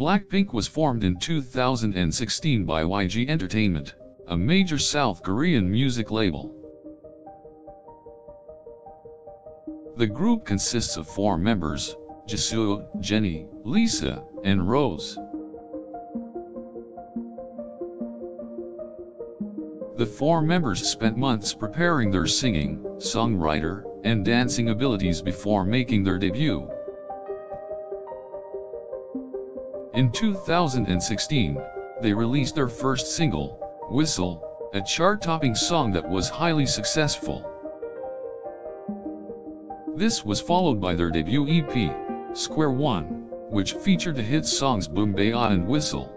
Blackpink was formed in 2016 by YG Entertainment, a major South Korean music label. The group consists of four members, Jisoo, Jennie, Lisa, and Rosé. The four members spent months preparing their singing, songwriter, and dancing abilities before making their debut. In 2016, they released their first single, Whistle, a chart-topping song that was highly successful. This was followed by their debut EP, Square One, which featured the hit songs Boombayah and Whistle.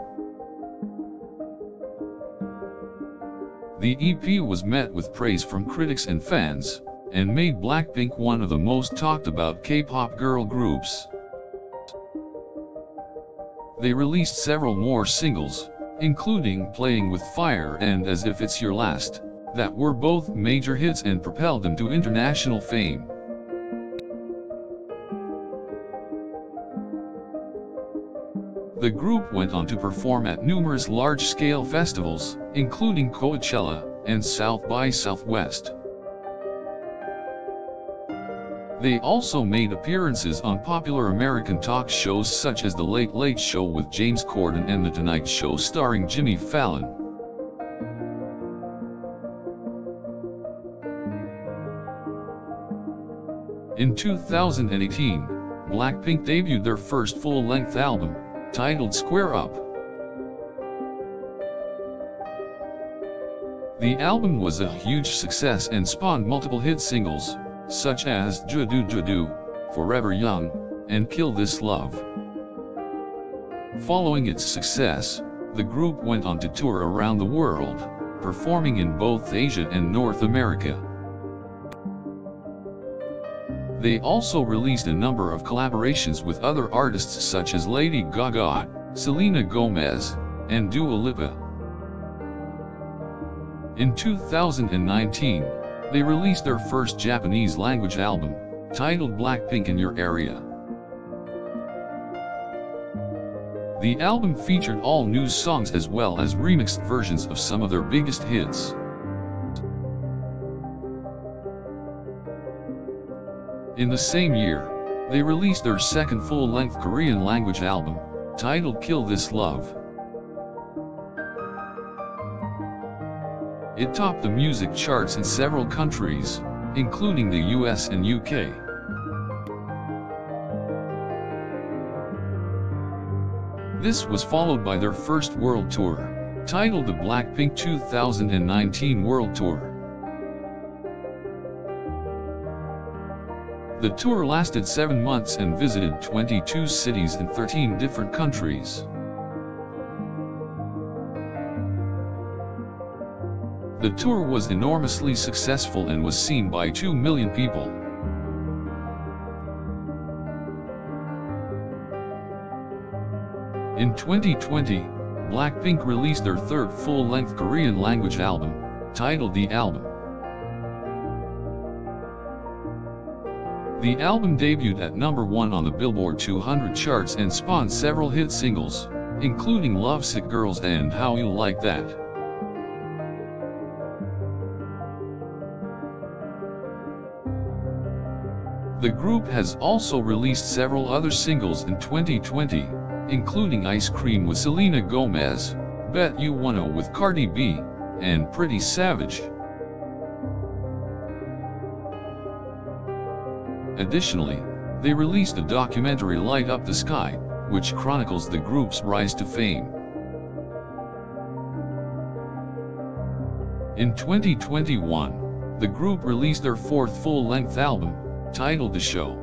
The EP was met with praise from critics and fans, and made Blackpink one of the most talked about K-pop girl groups. They released several more singles, including Playing with Fire and As If It's Your Last, that were both major hits and propelled them to international fame. The group went on to perform at numerous large-scale festivals, including Coachella, and South by Southwest. They also made appearances on popular American talk shows such as The Late Late Show with James Corden and The Tonight Show starring Jimmy Fallon. In 2018, Blackpink debuted their first full-length album, titled Square Up. The album was a huge success and spawned multiple hit singles, such as Ddu-Du Ddu-Du, Forever Young, and Kill This Love. Following its success, the group went on to tour around the world, performing in both Asia and North America. They also released a number of collaborations with other artists such as Lady Gaga, Selena Gomez, and Dua Lipa. In 2019, they released their first Japanese language album, titled Blackpink in Your Area. The album featured all new songs as well as remixed versions of some of their biggest hits. In the same year, they released their second full-length Korean language album, titled Kill This Love. It topped the music charts in several countries, including the US and UK. This was followed by their first world tour, titled the Blackpink 2019 World Tour. The tour lasted 7 months and visited 22 cities in 13 different countries. The tour was enormously successful and was seen by 2 million people. In 2020, Blackpink released their third full-length Korean language album, titled The Album. The album debuted at number 1 on the Billboard 200 charts and spawned several hit singles, including Lovesick Girls and How You Like That. The group has also released several other singles in 2020, including Ice Cream with Selena Gomez, Bet You Wanna with Cardi B, and Pretty Savage. Additionally, they released a documentary Light Up the Sky, which chronicles the group's rise to fame. In 2021, the group released their fourth full-length album, titled The Show.